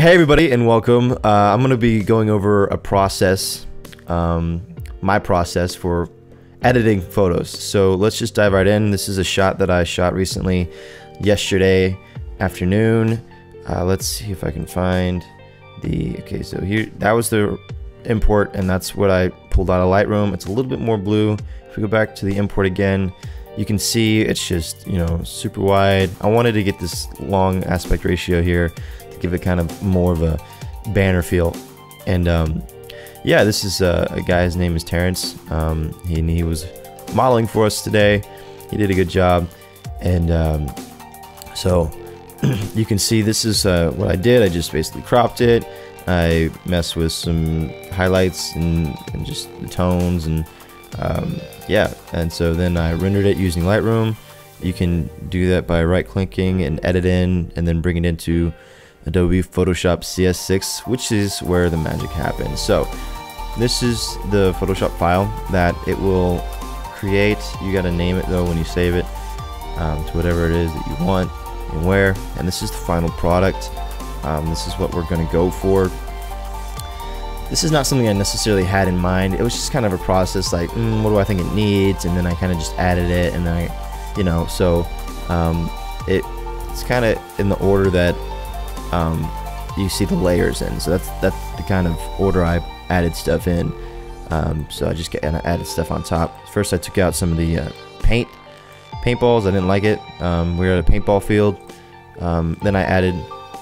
Hey everybody and welcome. Uh, I'm going to be going over a process, um, my process for editing photos. So let's just dive right in. This is a shot that I shot recently yesterday afternoon. Uh, let's see if I can find the, okay, so here, that was the import and that's what I pulled out of Lightroom. It's a little bit more blue. If we go back to the import again, you can see it's just, you know, super wide. I wanted to get this long aspect ratio here give it kind of more of a banner feel. And um, yeah, this is uh, a guy. His name is Terrence. Um, he, he was modeling for us today. He did a good job, and um, so you can see this is uh, what I did. I just basically cropped it. I messed with some highlights and, and just the tones and um, yeah. And so then I rendered it using Lightroom. You can do that by right clicking and edit in and then bring it into Adobe Photoshop CS6, which is where the magic happens. So this is the Photoshop file that it will create. You got to name it though when you save it um, to whatever it is that you want and where. And this is the final product. Um, this is what we're going to go for. This is not something I necessarily had in mind. It was just kind of a process like, mm, what do I think it needs? And then I kind of just added it and then I, you know, so um, it, it's kind of in the order that um, you see the layers in. So that's that's the kind of order I added stuff in. Um, so I just get, and I added stuff on top. First, I took out some of the uh, paint paintballs. I didn't like it. Um, we were at a paintball field. Um, then I added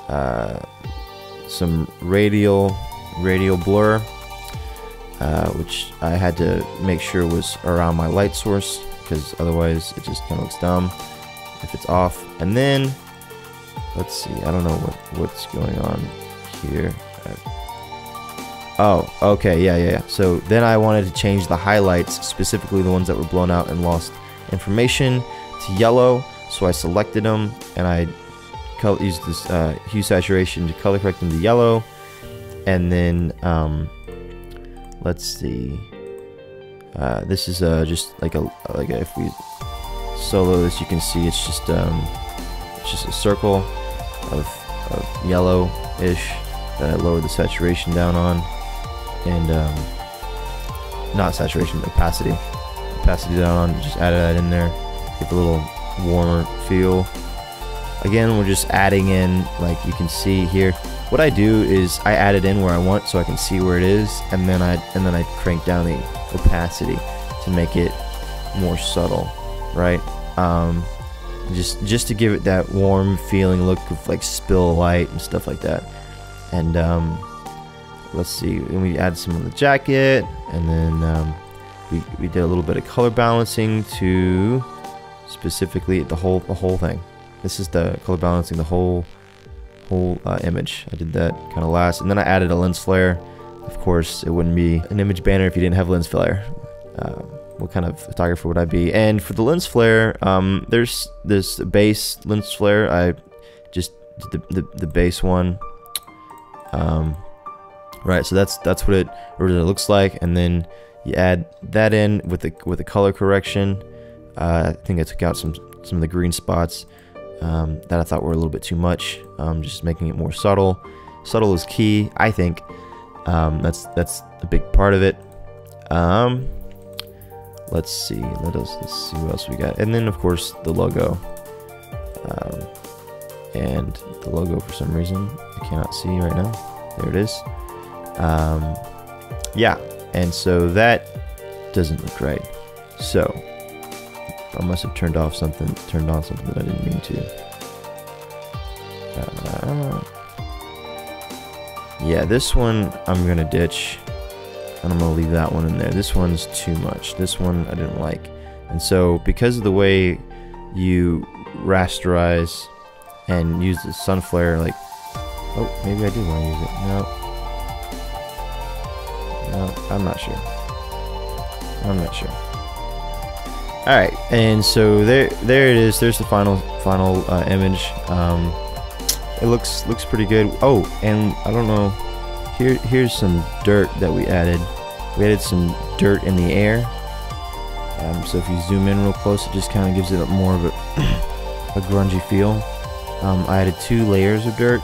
uh, some radial radial blur, uh, which I had to make sure was around my light source because otherwise it just kind of looks dumb if it's off. And then Let's see. I don't know what what's going on here. Oh, okay. Yeah, yeah, yeah. So then I wanted to change the highlights, specifically the ones that were blown out and lost information, to yellow. So I selected them and I used this uh, hue saturation to color correct them to yellow. And then um, let's see. Uh, this is uh, just like a like a, if we solo this, you can see it's just um, it's just a circle of, of yellow-ish that I lowered the saturation down on. And, um, not saturation, opacity. Opacity down on, just added that in there. Give a little warmer feel. Again, we're just adding in, like you can see here. What I do is I add it in where I want so I can see where it is, and then I and then I crank down the opacity to make it more subtle, right? Um, just just to give it that warm feeling look of like spill light and stuff like that. And um, let's see and we add some on the jacket and then um, we, we did a little bit of color balancing to specifically the whole the whole thing. This is the color balancing the whole whole uh, image. I did that kind of last and then I added a lens flare. Of course it wouldn't be an image banner if you didn't have lens flare. Uh, what kind of photographer would I be? And for the lens flare, um, there's this base lens flare. I just the, the, the base one. Um, right, so that's that's what it originally looks like, and then you add that in with the with the color correction. Uh, I think I took out some some of the green spots um, that I thought were a little bit too much. Um, just making it more subtle. Subtle is key, I think. Um, that's that's a big part of it. Um, let's see let us let's see what else we got. And then of course the logo. Um, and the logo for some reason I cannot see right now. There it is. Um, yeah and so that doesn't look right. So I must have turned off something turned on something that I didn't mean to. Uh, yeah this one I'm gonna ditch and I'm going to leave that one in there. This one's too much. This one I didn't like. And so because of the way you rasterize and use the sun flare, like, oh, maybe I do want to use it. No. No, I'm not sure. I'm not sure. All right, and so there, there it is. There's the final, final uh, image. Um, it looks looks pretty good. Oh, and I don't know here, here's some dirt that we added. We added some dirt in the air. Um, so if you zoom in real close, it just kind of gives it more of a, a grungy feel. Um, I added two layers of dirt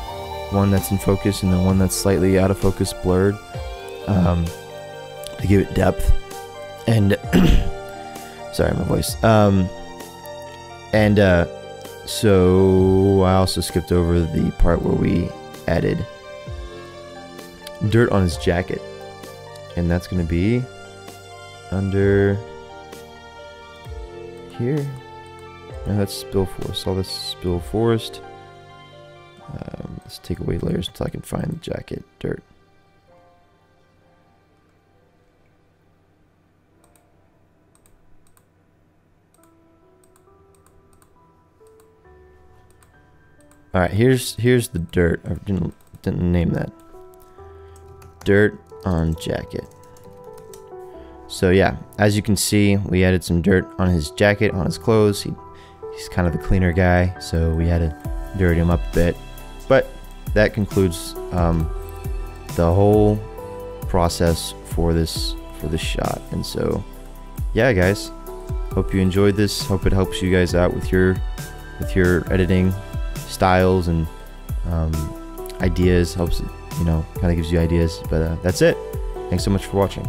one that's in focus and the one that's slightly out of focus blurred um, to give it depth. And sorry, my voice. Um, and uh, so I also skipped over the part where we added dirt on his jacket, and that's going to be under here. And that's spill forest. All this spill forest. Um, let's take away layers until I can find the jacket dirt. All right, here's here's the dirt. I didn't didn't name that. Dirt on jacket. So yeah, as you can see, we added some dirt on his jacket, on his clothes. He, he's kind of a cleaner guy, so we had to dirty him up a bit. But that concludes um, the whole process for this for this shot. And so, yeah, guys, hope you enjoyed this. Hope it helps you guys out with your with your editing styles and um, ideas. Helps you know, kind of gives you ideas. But uh, that's it. Thanks so much for watching.